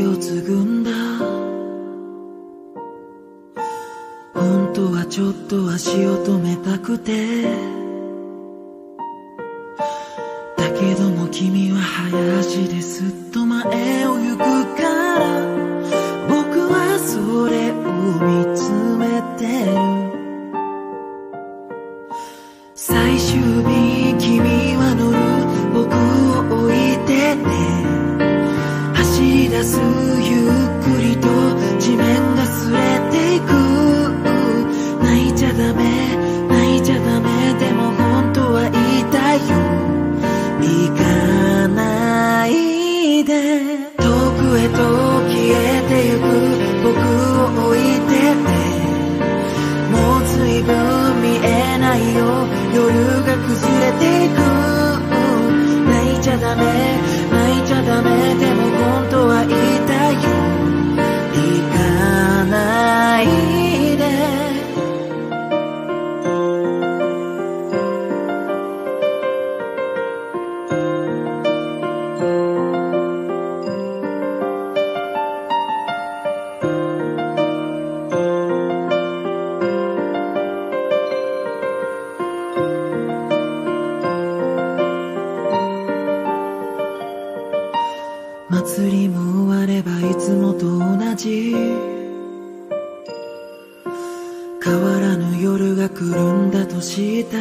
ほをぐんだ本当はちょっと足を止めたくて。だけども君は早足ですっと前を行くから。僕はそれを見つめてる。最終日君走り出すゆっくりと地面が擦れていく。泣いちゃダメ泣いちゃダメ。でも本当は言いたいよ。行かないで。遠くへと消えてゆく。僕を置いてて。もう随分見えないよ。夜が祭りも終わればいつもと同じ。変わらぬ夜が来るんだとした。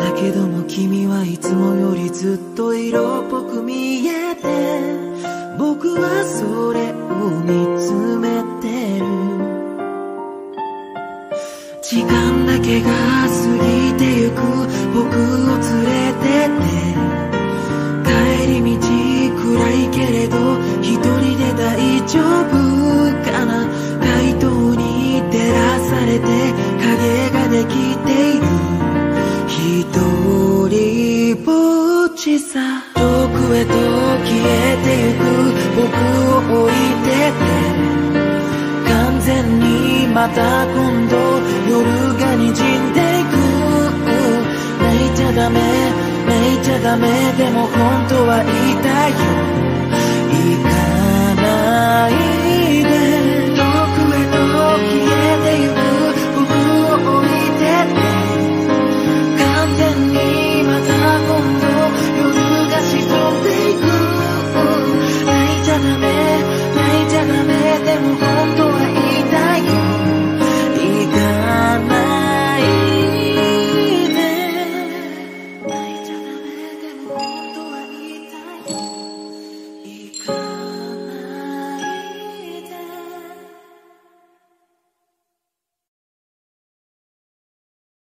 だけども君はいつもよりずっと色っぽく見えて僕はそれを見つめてる。時間だけが過ぎてゆくきている。一人ぼっちさ。遠くへと消えてゆく僕を置いてて。完全にまた今度夜が滲んでいく。泣いちゃダメ泣いちゃダメ。でも本当はいい。